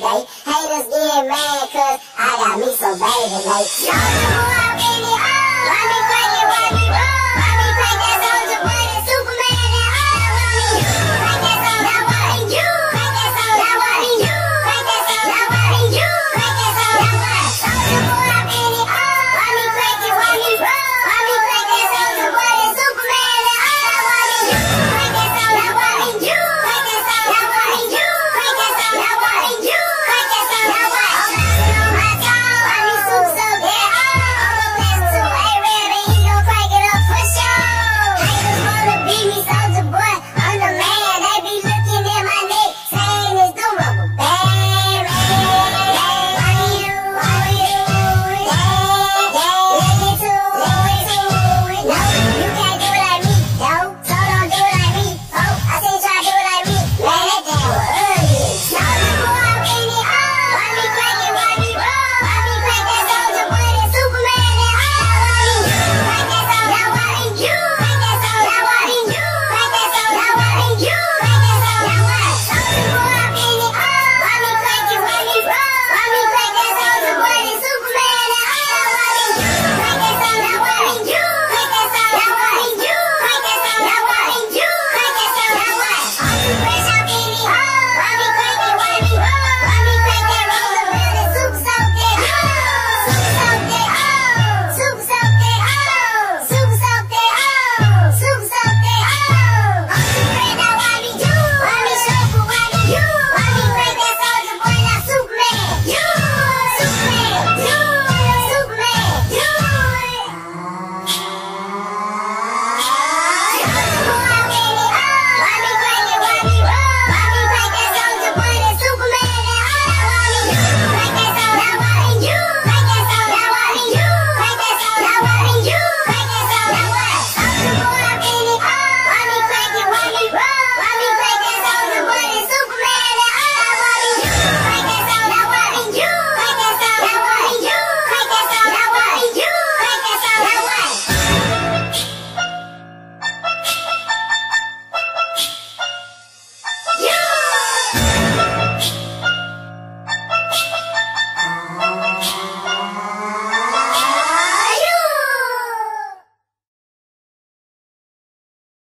day. Haters get mad cause I got me some baby late.